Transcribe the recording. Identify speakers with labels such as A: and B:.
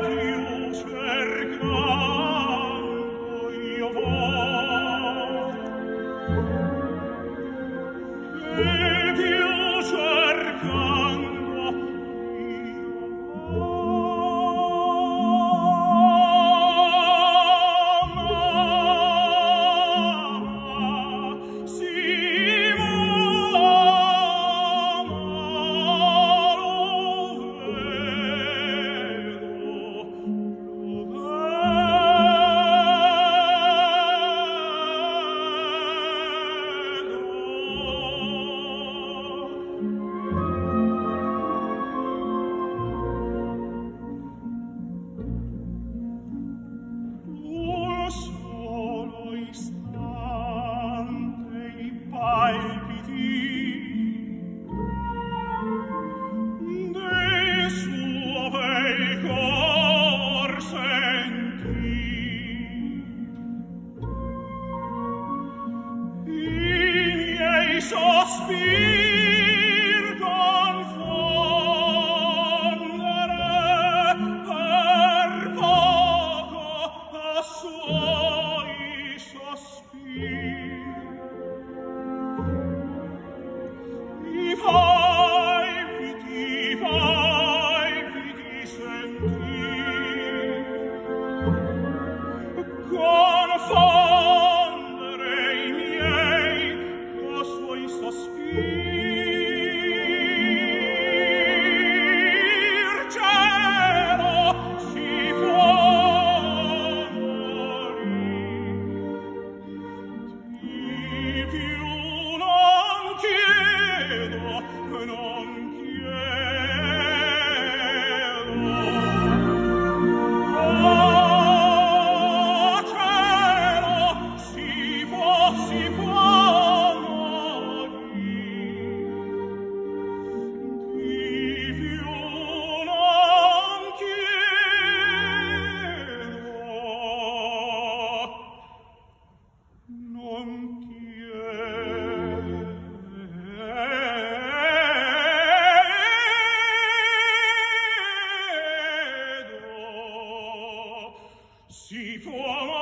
A: più cercare so sweet. non chiede si può